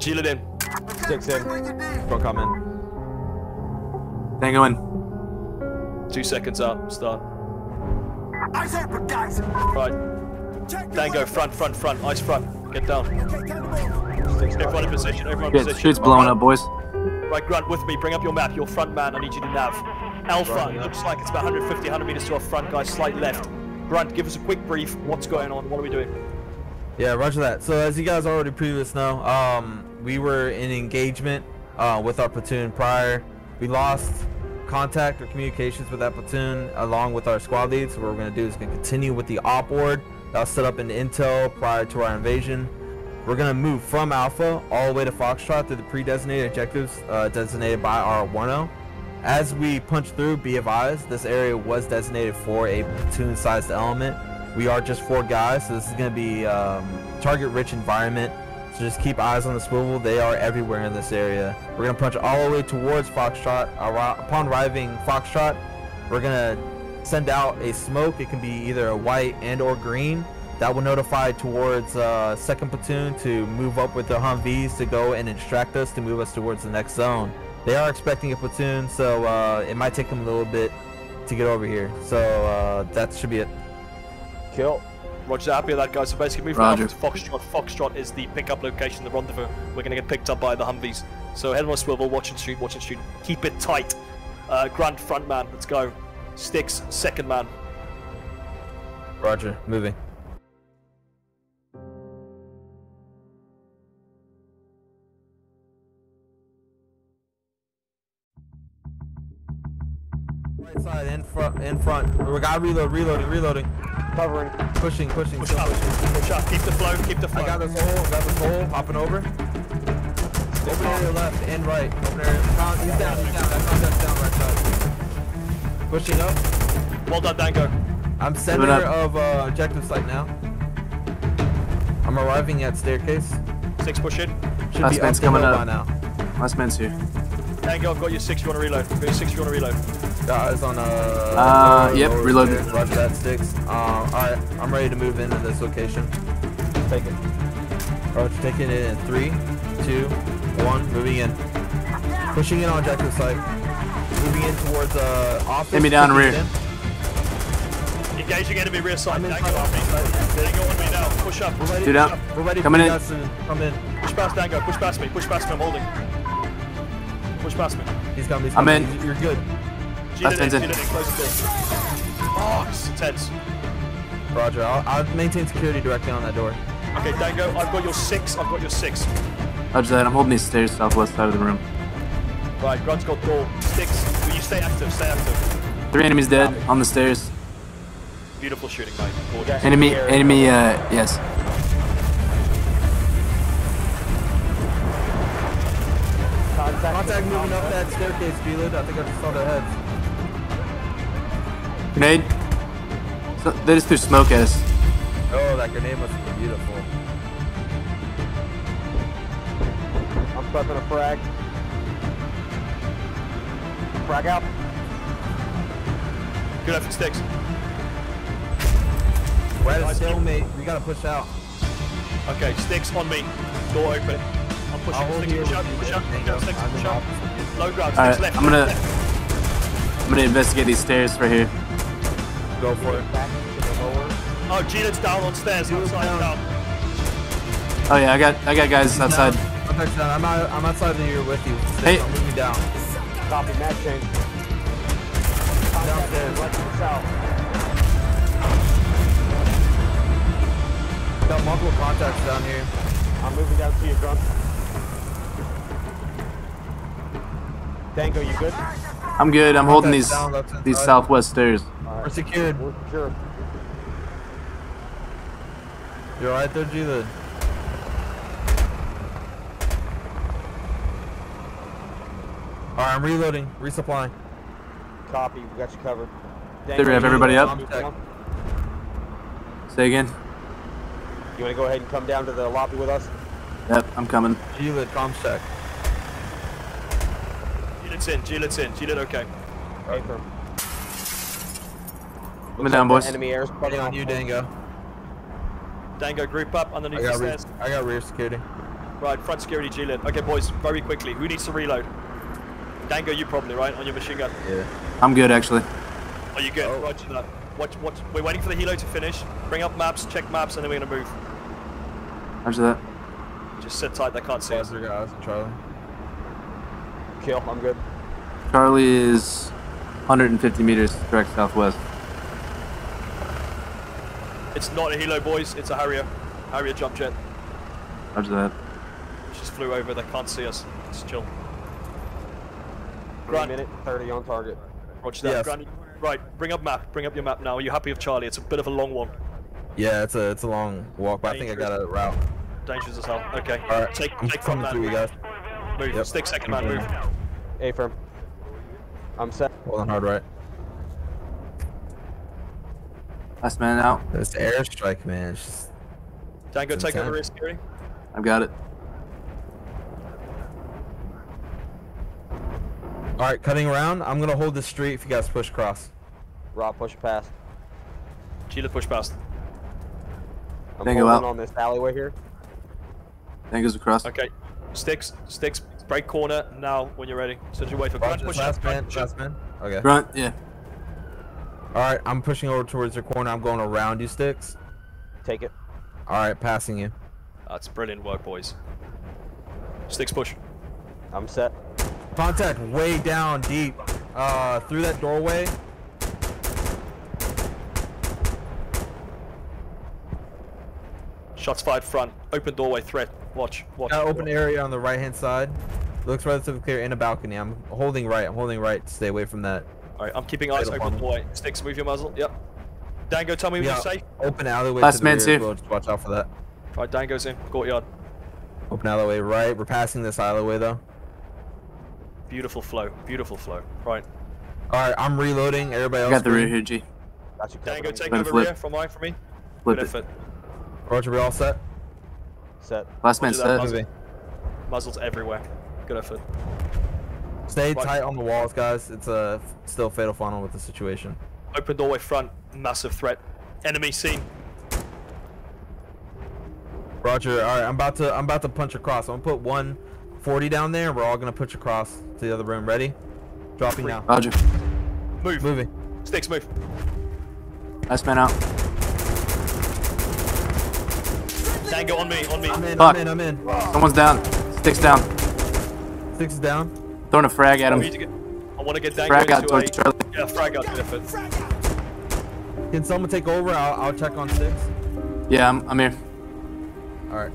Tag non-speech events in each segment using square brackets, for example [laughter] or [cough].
Gila in. Six in. Go come in. Tango in. Two seconds up. Start. Eyes open, guys. Right. Dango, front, front, front. Ice front. Get down. Everyone in position. Everyone in position. shit's blowing up, boys. Right, Grunt, with me. Bring up your map. Your front man. I need you to nav. Alpha. It looks like it's about 150, 100 meters to our front, guys. Slight left. Grunt, give us a quick brief. What's going on? What are we doing? Yeah, roger that. So as you guys already previous know, um, we were in engagement uh, with our platoon prior. We lost contact or communications with that platoon along with our squad leads. So what we're going to do is going to continue with the op board that was set up in intel prior to our invasion. We're going to move from Alpha all the way to Foxtrot through the pre-designated objectives uh, designated by our 10. As we punch through, be advised, this area was designated for a platoon-sized element. We are just four guys, so this is going to be um, target-rich environment. So just keep eyes on the swivel. They are everywhere in this area. We're going to punch all the way towards Foxtrot. Upon arriving Foxtrot, we're going to send out a smoke. It can be either a white and or green. That will notify towards uh, second platoon to move up with the Humvees to go and extract us to move us towards the next zone. They are expecting a platoon, so uh, it might take them a little bit to get over here. So uh, that should be it. Kill. Roger, happy with that, guys. So basically, move Roger. out to Foxtrot. Foxtrot is the pickup location, the rendezvous. We're going to get picked up by the Humvees. So head on a swivel, watch and shoot, watch and shoot. Keep it tight. Uh, Grunt, front man. Let's go. Sticks, second man. Roger, moving. Right side, in front, in front. We got reload, reloading, reloading. Covering. Pushing, pushing, Push still up, pushing. push up. Keep the flow, keep the flow. I got this hole, got this hole, hopping over. Open area left and right. Open area. Con- He's down, he's down. That contact's down right side. Pushing up. Well done, Dango. I'm center of uh, objective site now. I'm arriving at staircase. Six, push in. Should Last be man's up coming up. by now. Last man's here. Dango, I've got your six. You want to reload? I've got your six. You want to reload? Guys on uh. Uh, yep, lower reloaded. stairs. Roger that sticks. Um, all right, I'm ready to move into this location. Take it. Roger, taking it in three, two, one. Moving in. Pushing in on objective site. Moving in towards uh office. Hit me down rear. it in. Engaging enemy rear side. I'm Dango inside on me. office. Dango on me now. Push up. We're ready. Dude, push up. We're ready Coming in. guys to come in. Push past Dango. Push past me. Push past me. I'm holding. Push past me. He's coming. He's I'm in. You're good. Gina Last man's in. Gina close the door. Oh, it's intense. Roger. I'll, I'll maintain security directly on that door. Okay, Dango, I've got your six. I've got your six. Roger that. I'm holding these stairs southwest side of the room. Right, Grunt's got door. Six. Will you stay active? Stay active. Three enemies dead on the stairs. Beautiful shooting, mate. Gorgeous. Enemy, enemy, uh, yes. Contact. Contact moving up that staircase, Felid. I think I just saw their heads. Grenade. So, they just threw smoke at us. Oh, that grenade must be beautiful. I'm prepping a frag. Frag out. Good effort, Sticks. We're at a stalemate. We gotta push out. Okay, Sticks on me. Door open. I'm pushing. I'll hold Sticks, push with up, push up, push Tango. up, Sticks, push the up. Low ground, Sticks right, left. I'm gonna- left. I'm gonna investigate these stairs right here. Go for it. Back to the lower. Oh, Gina's down on stairs. Outside down. down. Oh yeah, I got, I got guys outside. Contact down. I'm, out, I'm outside of here with you. Hey. I'm moving down. Copy. Mag change. Contact Downstairs. right to the south. Got multiple contacts down here. I'm moving down to you, Grunt. Dango, you good? I'm good. I'm holding Contacts these, down, these southwest stairs. We're secured. We're secure. You alright there, G-Lid? Alright, I'm reloading. Resupplying. Copy. We got you covered. Did we have everybody up? Say again. You want to go ahead and come down to the lobby with us? Yep, I'm coming. G-Lid, comms check. Gina's in, Gina's in. Gina, okay. Okay, firm. Coming down, boys. Enemy air is Ready on you, Dango. Dango, group up underneath the stairs. I got rear security. Right, front security G-Lid. Okay, boys, very quickly. Who needs to reload? Dango, you probably, right? On your machine gun. Yeah. I'm good actually. Are you good? Oh. Roger that. Watch, watch. We're waiting for the helo to finish. Bring up maps, check maps, and then we're gonna move. Roger that. Just sit tight, they can't see us. Roger, guys. Charlie. Kill. I'm good. Charlie is 150 meters direct southwest. It's not a helo, boys. It's a Harrier. Harrier jump jet. Roger that. Just flew over. They can't see us. Just chill. Three Grant. minute 30 on target. Roger that. Yes. Grant, right, bring up map. Bring up your map now. Are you happy with Charlie? It's a bit of a long one. Yeah, it's a it's a long walk, but I think I got a route. Dangerous as hell. Okay. All right, Take, I'm take front coming through, you guys. Move. Yep. Stick second man. Move. A firm. I'm set. Hold on hard right. Last man out. This airstrike, man. It's just Dango, It's take over insane. rear security. I've got it. all right. Cutting around. I'm gonna hold the street if you guys push across. Rob, push past. Sheila push past. I'm Tango holding out. on this alleyway here. That goes across. Okay. Sticks, sticks, break corner now when you're ready. So you wait for Grant Roger, push last man. Push up. Last man. Okay. Grunt, yeah. All right. I'm pushing over towards your corner. I'm going around you, sticks. Take it. All right, passing you. That's brilliant work, boys. Sticks push. I'm set. Contact way down deep. Uh, through that doorway. Shots fired front. Open doorway threat. Watch. Watch. Got open area on the right hand side. Looks relatively clear in a balcony. I'm holding right. I'm holding right to stay away from that. Alright, I'm keeping eyes open funnel. doorway. Sticks, move your muzzle. Yep. Dango, tell me when Yeah, you're safe. open alleyway. Last to the man rear as safe. well, watch out for that. Right, Dango's in. Courtyard. Open alleyway right. We're passing this alleyway though. Beautiful flow. Beautiful flow. Right. All right, I'm reloading. Everybody I else. got the rear green? here, G. Got you. Dango, take Gonna over flip. rear from right from me. Flip Good it. effort. Roger, we're all set? set. Last man Roger set. Moving. Muzzles everywhere. Good effort. Stay Right. tight on the walls, guys. It's a still fatal funnel with the situation. Open doorway front. Massive threat. Enemy seen. Roger. All right, I'm about to I'm about to punch across. I'm gonna put 140 down there. We're all gonna push across to the other room. Ready? Dropping now. Roger. Move. Moving. Sticks, move. Last man out. Dango on me. On me. I'm in. Fuck. I'm in. I'm in. Someone's down. Sticks down. Sticks down. Throwing a frag at I, him. get, I want to get Dango Frag out into towards a... Charlie. Yeah, frag out. Good effort. Can someone take over? I'll, I'll check on six. Yeah, I'm, I'm here. All right.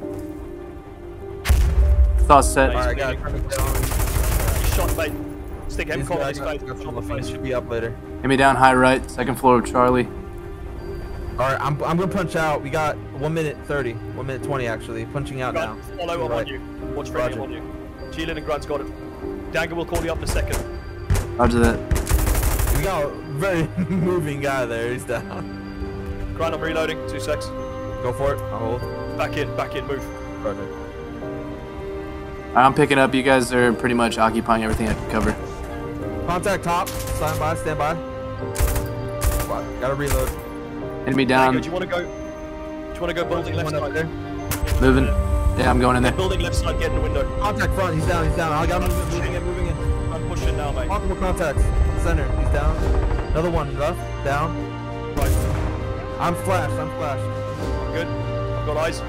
Saw set. All right, guys. He's shot, mate. Stick him These cover guys his got- face. Shot the face. Should be up later. Hit me down high right, second floor of Charlie. All right, I'm, I'm gonna punch out. We got one minute thirty, one minute twenty actually. Punching out now. Follow, I'm on you. Watch for him Roger. on you. Jilin and Grant's got it. Dango will call you up in a second. Roger that. We got a very [laughs] moving guy there. He's down. Grant, I'm reloading. Two secs. Go for it. I'll hold. Back in, back in, move. Roger. I'm picking up. You guys are pretty much occupying everything I can cover. Contact top. Stand by. Stand by. Wow, Gotta reload. Enemy Dango, down. do you want to go? Do you want to go building left side? there. Moving. Yeah, I'm going in there. Building left side, get in the window. Contact front. He's down. He's down. I got him moving, moving in. Moving in. I'm pushing now, mate. Multiple contacts. Center. He's down. Another one left. Down. Right, I'm flashed. I'm flashed. I'm good. I've got eyes.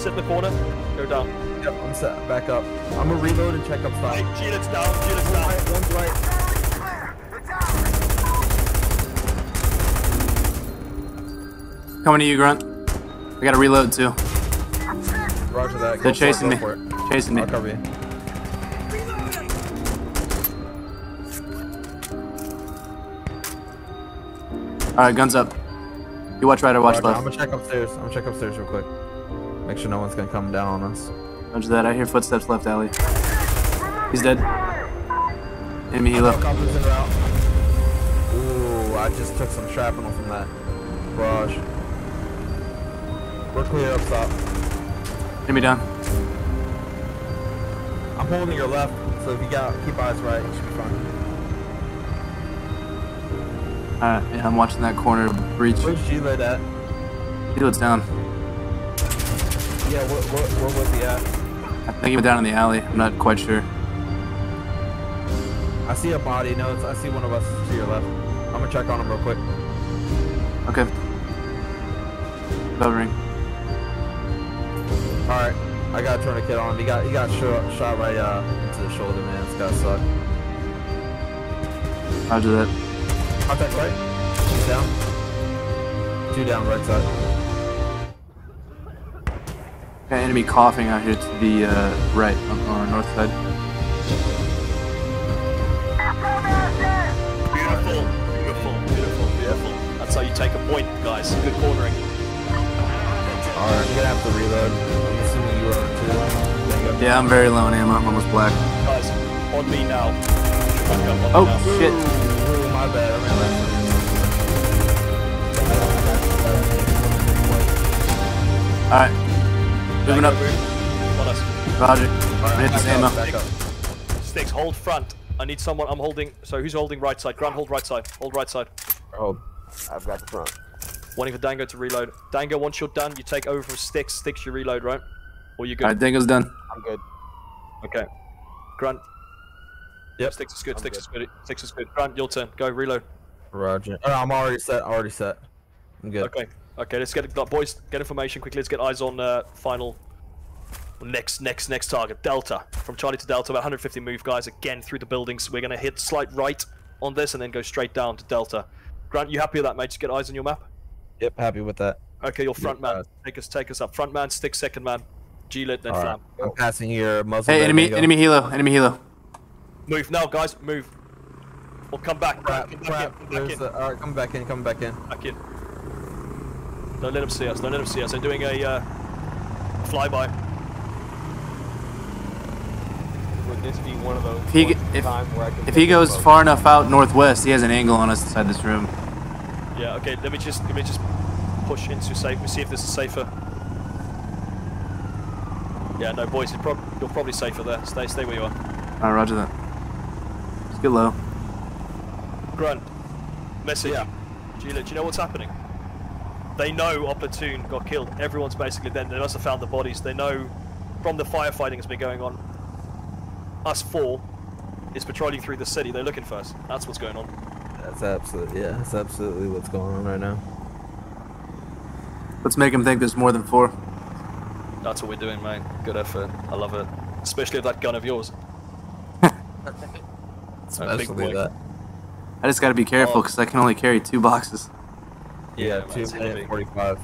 Sit in the corner. Go down. Yep. I'm set. Back up. I'm gonna reload and check up Hey, stop. Jilin's down. Jilin's down. Right, one's right. Coming to you, Grunt. I gotta reload too. Roger that. Go They're for it, chasing me. for it. Chasing me. Alright, guns up. You watch right or watch Roger, I'm gonna check upstairs. I'm gonna check upstairs real quick. Make sure no one's gonna come down on us. Roger that. I hear footsteps left alley. He's dead. Enemy. Helicopters en route. Ooh, I just took some shrapnel from that barrage. We're clear up top. Enemy down. I'm holding your left, so if you got keep eyes right, you should be fine. Alright, yeah, I'm watching that corner breach. Where's G-Lid at? Helo's down. Yeah, where, where, where was he at? I think he went down in the alley. I'm not quite sure. I see a body. No, it's, I see one of us to your left. I'm gonna check on him real quick. Okay. Covering. All right, I got a tourniquet on him. He got he got shot, shot right uh, into the shoulder, man. It's gotta suck. Roger that. Contact right. He's down. Two down, right side. Got enemy coughing out here to the uh, right on our north side. Beautiful, beautiful, beautiful, beautiful. That's how you take a point, guys. Good cornering. All right, you're gonna have to reload. I'm assuming you are too. There. Yeah, I'm very low on ammo. I'm almost black. Guys, on me now. Back on Oh, now. shit. Ooh, my bad. I mean, left. Alright. Moving up. Move. On us. Roger. I hit Back ammo. up, back up. Sticks, hold front. I need someone. I'm holding. So who's holding right side? Grant, hold right side. Hold right side. Hold. I've got the front. Waiting for Dango to reload. Dango, once you're done, you take over from Sticks. Sticks, you reload, right? Or you good? Alright, Dango's done. I'm good. Okay. Grant. Yep. Sticks is good. I'm Sticks good. is good. Sticks is good. Grant, your turn. Go reload. Roger. Oh, I'm already set. Already set. I'm good. Okay. Okay. Let's get it, boys. Get information quickly. Let's get eyes on uh, final. Next, next, next target. Delta. From Charlie to Delta, about 150 move, guys. Again through the buildings. We're gonna hit slight right on this and then go straight down to Delta. Grant, you happy with that, mate? Just get eyes on your map. Yep. Happy with that. Okay, your front Yeah, man. Take us, take us up. Front man, stick second man. G-lid, then All flam. right. I'm passing your muzzle. Hey, enemy, enemy helo, enemy helo. Move now, guys. Move. Or come back. Crap, Come back crap. in. Come back in. the- all right, come back in. Come back in. Back in. Don't let them see us. Don't let them see us. They're doing a uh, flyby. Would this be one of those If he points g- in if- where I can If he goes close? far enough out northwest, he has an angle on us inside this room. Yeah. Okay. Let me just let me just push into safe. We see if this is safer. Yeah. No, boys. You're, prob- you're probably safer there. Stay. Stay where you are. Alright, roger that. Just get low. Grunt. Message. Yeah. G-lid, do you know what's happening? They know our platoon got killed. Everyone's basically then. They must have found the bodies. They know from the firefighting that's been going on. Us four is patrolling through the city. They're looking for us. That's what's going on. That's absolutely yeah. That's absolutely what's going on right now. Let's make them think there's more than four. That's what we're doing, man. Good effort. I love it. Especially with that gun of yours. [laughs] A Especially that. I just gotta be careful Oh. because I can only carry two boxes. Yeah, man, two it's heavy. forty-five.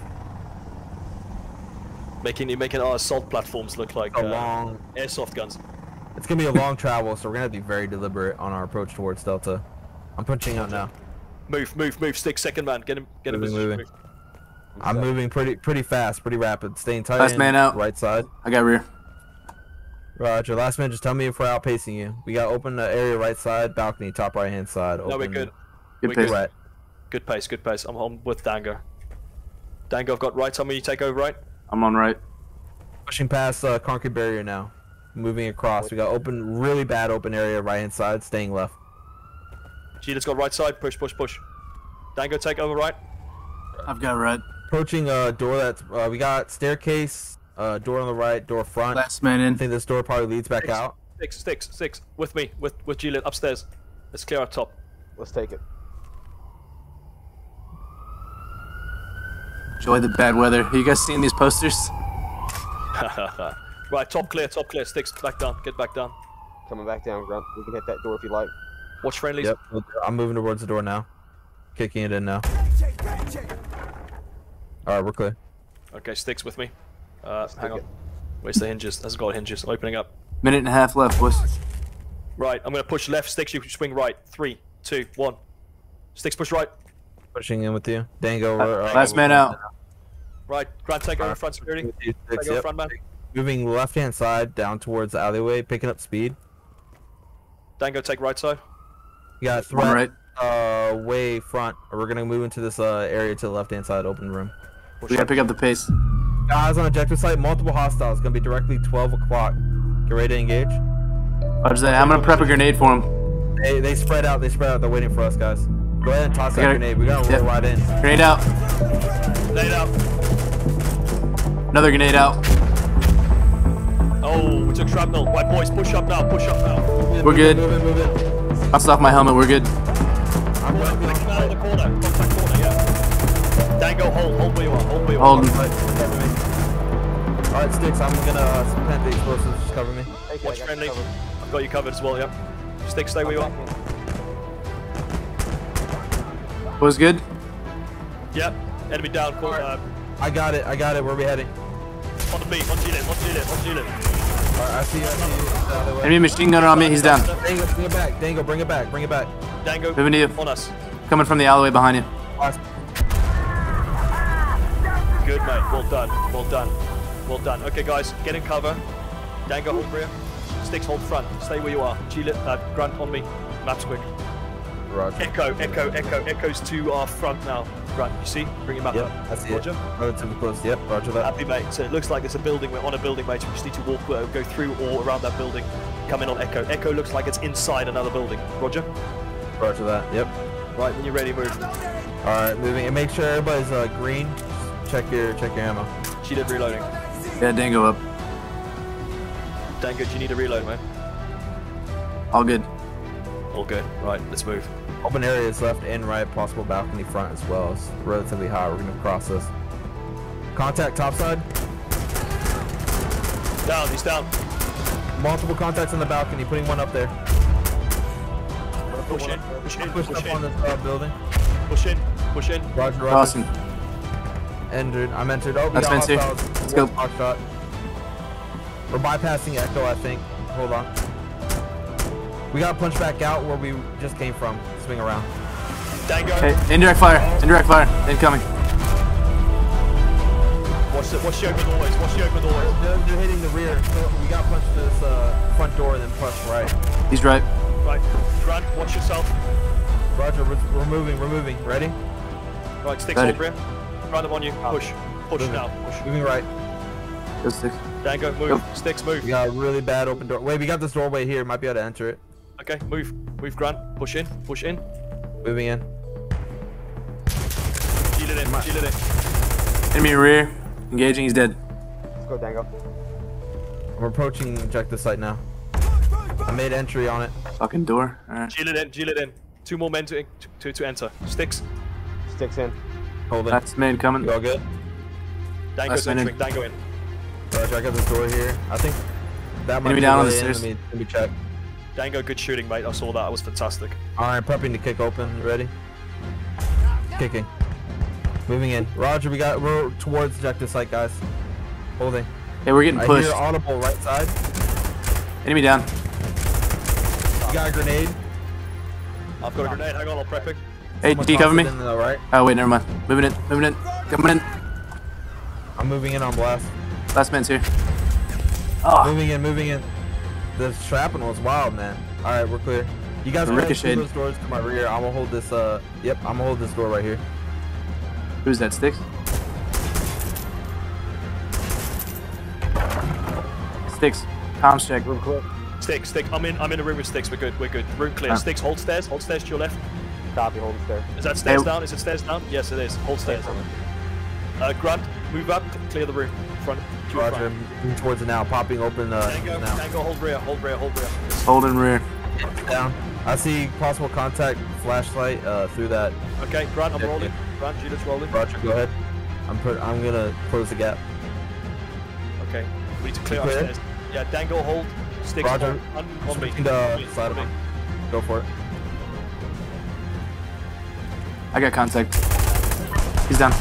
Making making our assault platforms look like A uh, long. airsoft guns. It's gonna be a long travel, so we're gonna have to be very deliberate on our approach towards Delta. I'm punching out now. Move, move, move. Stick second man. Get him. Get him. Moving, position. moving. I'm moving pretty pretty fast, pretty rapid. Staying tight. Last in, man out. Right side. I got rear. Roger. Last man, just tell me if we're outpacing you. We got open the area right side, balcony, top right hand side. No, we're open good. Good We pace. good. Right. Good pace, good pace. I'm home with Dango. Dango, I've got right. Tell me you take over right. I'm on right. Pushing past uh, concrete barrier now. Moving across. We got open, really bad open area right hand side. Staying left. Cheetah's got right side. Push, push, push. Dango, take over right. I've got right. Approaching a door that's uh, we got staircase, uh, door on the right, door front. Last man I in. think this door probably leads back Six. out. Six, six, six. With me, with with G-Lid upstairs. Let's clear up top. Let's take it. Enjoy the bad weather. Are you guys seeing these posters? [laughs] right, top clear, top clear. Sticks, back down. Get back down. Coming back down, Grunt. We can hit that door if you like. Watch friendlies. Yep. I'm moving towards the door now. Kicking it in now. All right, we're clear. Okay, sticks with me. Uh, hang on. it. Where's the hinges? That's got hinges. Opening up. Minute and a half left, boys. Right, I'm gonna push left. Sticks, you swing right. Three, two, one. Sticks, push right. Pushing in with you. Dango. we're, uh, Last man out. Right, Grant, take over Alright, front security. with six, over yep. front man. Moving left hand side down towards the alleyway, picking up speed. Dango, take right side. You got a One threat right. uh, way front. We're gonna move into this uh, area to the left hand side, open room. Push We gotta right. pick up the pace. Guys on objective site, multiple hostiles. Gonna be directly 12 o'clock. Get ready to engage. Roger that. I'm gonna prep a grenade for them. They, they spread out. They spread out. They're waiting for us, guys. Go ahead and toss that grenade. We gotta Yep. roll right in. Grenade out. Laid out. Another grenade out. Oh, we took shrapnel. Right, boys, push up now. Push up now. We're good. Move it, move it. Bounced off my helmet. We're good. I'm Well, right come out of the corner. Contact corner, yeah. Dango, hold, hold where. Hold where you Alright, Sticks, I'm gonna uh, plant the explosives. Just cover me. Okay, Watch friendly. you. I've got you covered as well, yeah. Stick, stay where you are. Was good. Yep. Enemy down. Call, uh, I got it, I got it. Where are we heading? on the beat. On G-Lid. On G-Lid. On G-Lid. Alright, I see you, I see you. The. Enemy machine gunner on me. He's down. Dango, bring it back. Dango, bring it back. Bring it back. Dango, Moving to you. on us. Coming from the alleyway behind you. Good, mate. Well done. Well done. Well done. Okay, guys, get in cover. Dango, hold rear. Sticks, hold front. Stay where you are. G-Lid, uh, Grunt on me. Maps quick. Roger. Echo, echo, echo. Echoes to our front now. Grunt, you see? Bring him up. Yep, see Roger. it. Relatively close. Yep, roger that. Happy, mate. So it looks like it's a building. We're on a building, mate. We just need to walk, uh, go through or around that building. Come in on Echo. Echo looks like it's inside another building. Roger. Roger that. Yep. Right, when you're ready, move. Alright, moving. And make sure everybody's uh, green. Check your check your ammo. She did reloading. Yeah, Dango up. Dango, do you need a reload, man? All good. All good. Right, let's move. Open areas left and right, possible balcony front as well. It's relatively high. We're gonna cross this. Contact topside. Down, he's down. Multiple contacts on the balcony. Putting one up there. Push in, push in, Push push up on in, this uh, building. push in, push in. Roger, roger. Crossing. Entered. I'm entered. Oh, we That's Spencer. Let's go. Shot. We're bypassing Echo, I think. Hold on. We gotta punch back out where we just came from. Swing around. Dango, Hey, indirect fire. Indirect fire. Incoming. watch the, watch the open doorways, watch the open doorways. They're, they're hitting the rear. So we got punched to this uh, front door and then punched right. He's right. Right, Grant, watch yourself. Roger, we're, we're moving. We're moving. Ready? Right, sticks Got hold it. Rear. Grant them on you, push. Push Moving. now, push. Moving right. Go six. Dango, move. Go. Sticks, move. We got a really bad open door. Wait, we got this doorway here. Might be able to enter it. Okay, move. Move, Grant. Push in, push in. Moving in. Shield it in, shield it in. Enemy rear. Engaging. He's dead. Let's go, Dango. I'm approaching objective site now. I made entry on it. Fucking door. Alright. Shield it in, shield it in. Two more men to, to, to enter. Sticks. Sticks in. Hold it. That's man coming. You all good? Dango's in. entering, Dango in. Roger, I got this door here. I think that might Enemy be down on the stairs. Let me, let me check. Dango, good shooting, mate. I saw that. That was fantastic. Alright, prepping to kick open. Ready? Kicking. Moving in. Roger, we got we're towards objective site, guys. Holding. Hey, we're getting I pushed. hear audible right side. Enemy down. You got a grenade. I've got a grenade. Hang on, I'll prep it. Hey, Someone do you toss cover me? In right. Oh wait, never mind. Moving in. Moving in. Coming in. I'm moving in on blast. Last man's here. Oh, Moving in, moving in. The shrapnel was wild, man. Alright, we're clear. You guys The go ahead those doors to my rear. I'm gonna hold this, uh, yep, I'm gonna hold this door right here. who's that? Sticks. Sticks. Comms check. Room clear. Sticks, stick. I'm in. I'm in a room with sticks. We're good. We're good. Room clear. Ah. Sticks. Hold stairs. Hold stairs to your left. Copy, hold it there. Is that stairs Hey. down? Is it stairs down? Yes, it is. Hold stairs. Uh, Grant, move up. Clear the room. Front. To Roger, front. moving towards it now. Popping open, uh, Tango, now. Tango, hold rear. Hold rear. Hold rear. Holding rear. Down. I see possible contact flashlight, uh, through that. Okay, Grant, I'm Yeah, rolling. Grant, Judith's rolling. Roger, go ahead. I'm put, I'm gonna close the gap. Okay, we need to clear You clear? upstairs. Yeah, Dango, hold. Sticks Roger. on, on, on me. Switching to On me, side of me. Go for it. I got contact. He's down.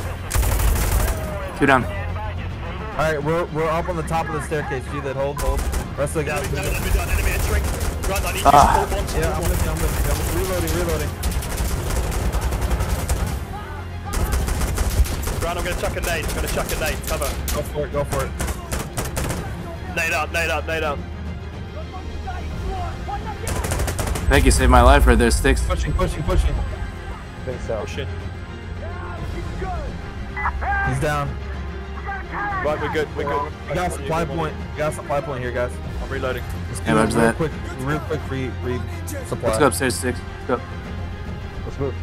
Two down. Alright, we're, we're up on the top of the staircase. See that? Hold, hold. Rest of the Down, guys. down, enemy down, enemy entering. Grant, I need you Ah. to hold one. Yeah, I'm with you, I'm with you. I'm reloading, reloading. Grant, I'm gonna chuck a nade. I'm gonna chuck a nade. Cover. Go for it, go for it. Nade out, nade out, nade out. Thank you, saved my life right there, Sticks. Pushing, pushing, pushing. Think so. Oh shit. He's down. Right, we're good, we're good. We got a supply point. We got a supply point here, guys. I'm reloading. Let's Yeah, do a roger real that. quick, real quick re, re supply. Let's go upstairs, Sticks. Let's go. Let's move.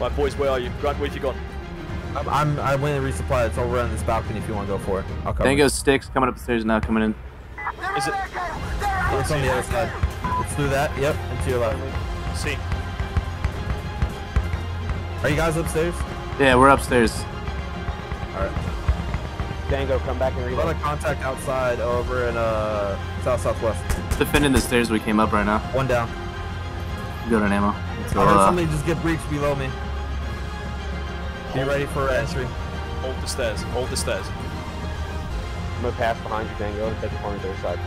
Right, boys, where are you? Grant, where have you gone? I'm, I'm I went and resupply. It's over on this balcony if you want to go for it. I'll cover. Dango sticks coming up the stairs now, coming in. Is it? It's on the other side. It's through that. Yep, and to your left. See. Are you guys upstairs? Yeah, we're upstairs. All right. Dango, come back and A lot reload. of contact outside over in uh south southwest. Defending the stairs we came up right now. One down. Good on ammo. So, I heard uh, somebody just get breached below me. Be ready for entry. Hold the stairs. Hold the stairs. I'm gonna pass behind you, Dango, and take the corner to the other side.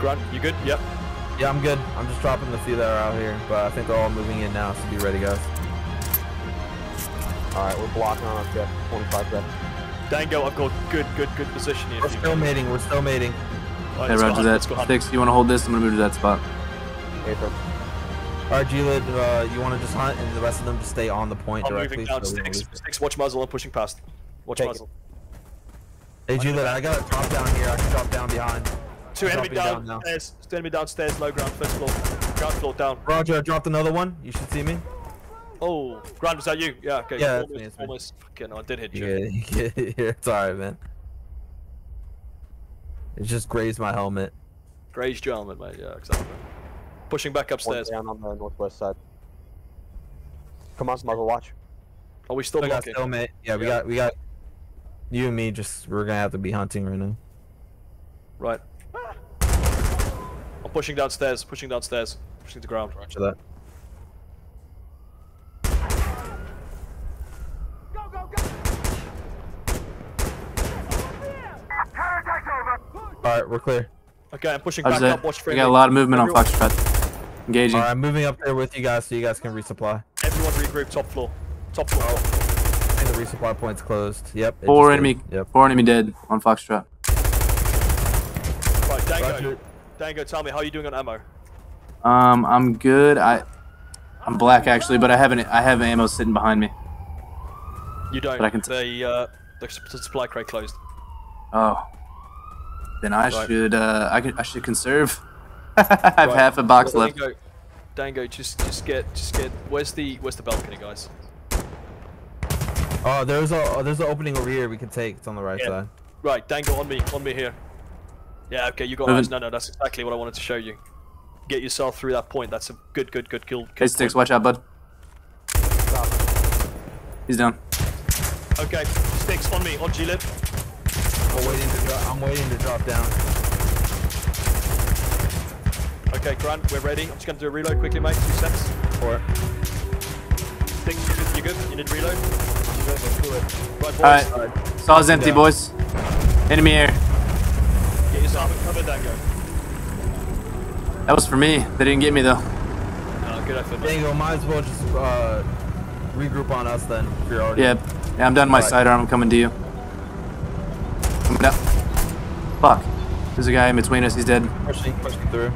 Grant, you good? Yep. Yeah, I'm good. I'm just dropping the few that are out here, but I think they're all moving in now, so be ready, guys. Alright, we're blocking on up, Jeff. 25 Jeff. Dango, I've got good, good, good position here. We're for you. still mating. We're still mating. Right, hey, roger hunt, that. Let's go hunt. Sticks, you want to hold this? I'm gonna move to that spot. April. All right, G-Lid, uh, you want to just hunt, and the rest of them just stay on the point I'm directly. moving down so we sticks. Sticks, watch muzzle. I'm pushing past. Watch Take it. muzzle. Hey, G-Lid, I got a drop down here. I can drop down behind. Two I'm enemy dropping down now. downstairs. Two enemy downstairs. Low ground, first floor. Ground floor down. Roger, I dropped another one. You should see me. Oh, Grant, was that you? Yeah, okay. Yeah, that's almost, me, that's almost. Okay, no, I did hit you. [laughs] Yeah, yeah, it's alright, man. It just grazed my helmet. Grazed your helmet, mate. Yeah, exactly. Pushing back One upstairs. down on the northwest side. Come on, muzzle watch. Are we still We got blocking? stalemate. Yeah, we Yeah. got we got you and me. Just we're gonna have to be hunting right now. Right. I'm pushing downstairs. Pushing downstairs. Pushing to ground. Roger that. Go, go, go! All right, we're clear. Okay, I'm pushing Roger back up. that. Watch We got a lot of movement on Foxtrot. Engaging. All right, I'm moving up there with you guys so you guys can resupply. Everyone regroup. Top floor. Top floor. Oh. I think the resupply point's closed. Yep. Four enemy. did. Yep. Four enemy dead on Foxtrot. Right, Dango. Roger. Dango, tell me how are you doing on ammo? Um, I'm good. I, I'm black actually, but I haven't. I have ammo sitting behind me. You don't. But I can t- the uh, the supply crate closed. Oh. Then I Right. should. Uh, I could. I should conserve. [laughs] I have Right. half a box left. Dango, Dango, just just get just get. Where's the where's the balcony, guys? Oh, there's a oh, there's an opening over here we can take. It's on the right Yeah. side. Right, Dango on me, on me here. Yeah, okay, you got Moving. eyes. No, no, that's exactly what I wanted to show you. Get yourself through that point. That's a good, good, good kill. Hey, sticks. Watch out, bud. He's down. Okay, sticks on me, on G-Lid. I'm waiting to drop. I'm waiting to drop down. Okay, Grant, we're ready. I'm just gonna do a reload quickly, mate. Two seconds. For it. Sticks, you good? You good? You need to reload? Right, boys. All right. Saw's empty, down. boys. Enemy air. Get yourself covered, Dango. That was for me. They didn't get me though. Oh, good effort, mate. Dango, might as well just uh, regroup on us then. If you're already. Yeah. Yeah. I'm done my Right. sidearm. I'm coming to you. Coming up. Fuck. There's a guy in between us. He's dead. Pushing, pushing through.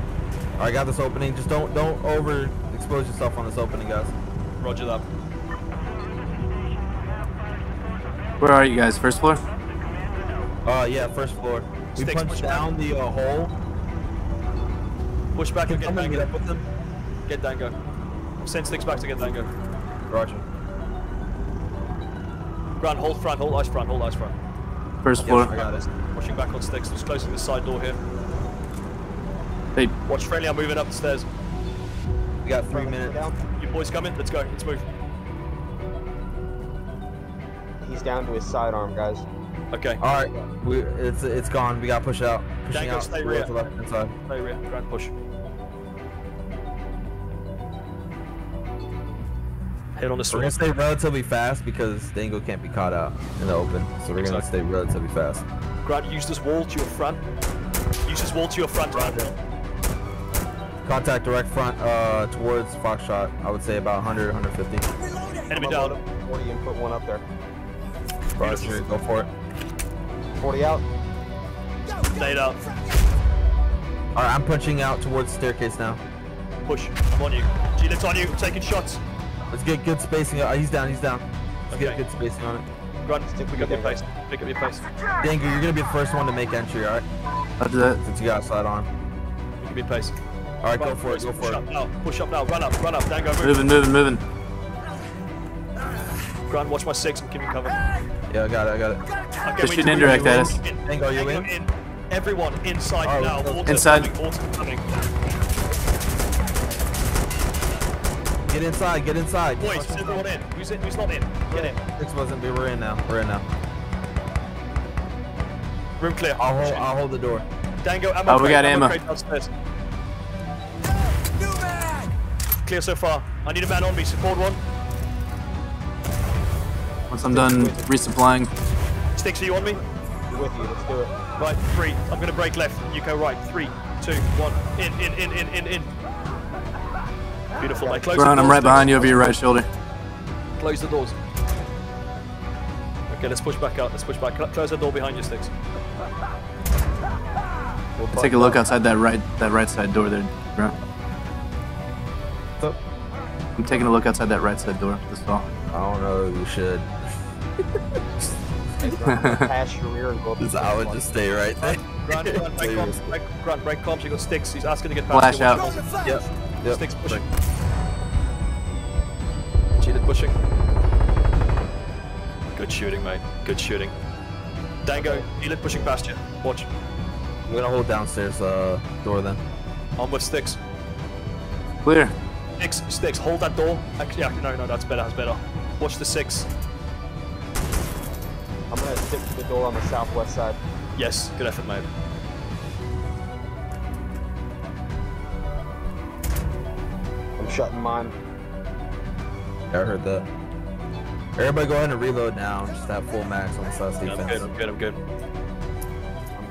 All right, got this opening. Just don't don't over expose yourself on this opening, guys. Roger that. Where are you guys? First floor? Uh, yeah, first floor. We Sticks, punched push down the uh, hole. Push back and get Come and meet Dango. up with them. Get Dango. Send sticks back to get Dango. Roger. Grant, hold front, hold ice front, hold ice front. First floor I floor. got it. Pushing back on sticks. Just closing the side door here. Hey, Watch friendly, I'm moving up the stairs. We got three minutes. Down. You boys coming? Let's go. Let's move. He's down to his sidearm, guys. Okay. All right, we it's it's gone. We got to push out. Pushing Dango, out stay towards rear. the left hand side. Stay rear. Grand push. Head on the We're gonna stay relatively fast because Dango can't be caught out in the open. So we're gonna stay relatively fast. Grant, use this wall to your front. Use this wall to your front, Grant. Contact direct front uh towards Foxtrot. I would say about 100, 150. Enemy down. gonna load up 40 and put one up there. Roger, go for it. 40 out. Stay out. All right, I'm punching out towards the staircase now. Push. I'm on you. G-Lid's on you. I'm taking shots. Let's get good spacing. Uh, he's down. He's down. Let's Okay. get good spacing on it. Grant, pick up your pace. Pick up your pace. Dango, you're gonna be the first one to make entry. All right, I'll do that. since you got side on. Pick up your pace. All right, go Run, for it. boys. Go Push for up it. now. Push up now. Run up. Run up. Dango, move. Moving, moving, moving. Grant, watch my six I'm me cover. Yeah, I got it. I got it. Okay, Just wait, shoot do indirect at us. in- Tango, you in? in. Everyone inside Alright, now. let's go. Water Inside. Coming, water coming. Get inside. Get inside. Boys, is everyone in? Who's in? Who's not in? Get in. Six wasn't. we're in now. We're in now. Room clear. I'll hold. I'll hold the door. Dango, ammo Oh, we crate, got ammo ammo. downstairs. Clear so far. I need a man on me. Support one. Once I'm done resupplying, Sticks, are you on me? I'm with you. Let's do it. Right, three. I'm gonna break left. You go right. Three, two, one. In, in, in, in, in, in. Beautiful, mate. Close Ron, the I'm right behind you over your right shoulder. Close the doors. Okay, let's push back out. Let's push back. Cl- Close the door behind you, Sticks. We'll Take a look outside that right that right side door there, Ron. So, I'm taking a look outside that right side door. That's all. I don't know. You should. Pass your rear and go up [laughs] the I would stairs. just stay right there. Grant, Grant, break Serious. comms. Break, Grant, break comms. You got Sticks. He's asking to get past Flash you. out. Watch your Yep. Yep. Sticks pushing. Cheated pushing. Good shooting, mate. Good shooting. Dango, Elite pushing past you. Watch. I'm gonna hold downstairs uh door then. I'm with Sticks. Clear. Sticks, Sticks, hold that door. Actually, yeah, no, no, that's better, that's better. Watch the six. I'm gonna stick to the door on the southwest side. Yes, good effort, mate. I'm shutting mine. Yeah, I heard that. Everybody go ahead and reload now. Just have full max on the South Yeah, I'm defense. good, I'm good, I'm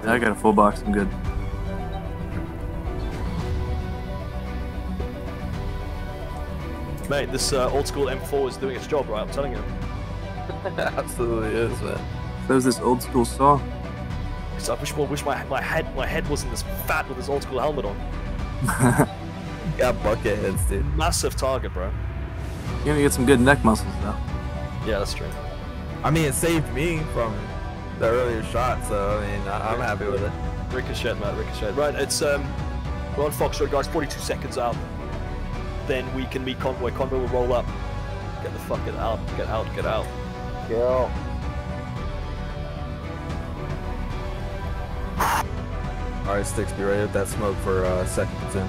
good. I got a full box. I'm good. Mate, this uh, old school M4 is doing its job, right? I'm telling you. [laughs] Absolutely is, man. There's this old school saw. 'Cause I wish, well, wish my, my head my head wasn't this fat with this old school helmet on. [laughs] Got bucket heads, dude. Massive target, bro. You're gonna get some good neck muscles though. Yeah, that's true. I mean, it saved me from the earlier shot, so I mean, I- I'm happy with it. Ricochet, mate, ricochet. Right, it's um, we're on Foxtrot, guys. 42 seconds out. Then we can meet Convoy. Convoy will roll up. Get the fuck out. Get out. Get out. Kill. All right, sticks, be ready with that smoke for uh, second platoon.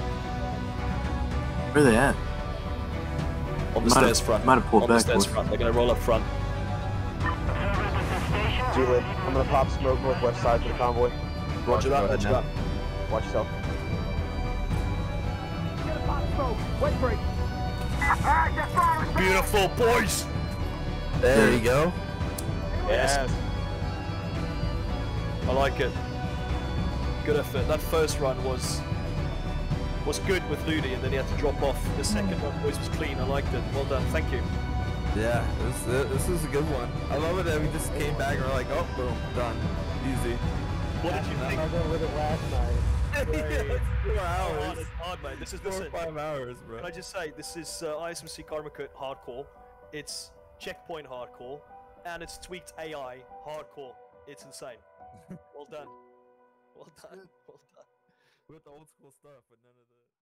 Where are they at? On the Might have- stairs front. might have pulled On the stairs front. They're gonna roll up front. G-Lid. I'm gonna pop smoke northwest side for the convoy. Roger that. Roger Roger that. that. Watch yourself. Beautiful, boys. There you go. Yes. I like it. Good effort. That first run was was good with Ludi, and then he had to drop off. The second one, boys, was clean. I liked it. Well done. Thank you. Yeah, this this is a good one. I love it that we just came back and we're like, oh, boom, done, easy. What did you think? there with it last night. Four hours, hard, mate. This is four listen, five hours, bro. Can I just say, this is uh, ISMC Karmakut hardcore. It's checkpoint hardcore, and it's tweaked AI hardcore. It's insane. [laughs] well done. Well done. Well done. With the old school stuff, but none of the.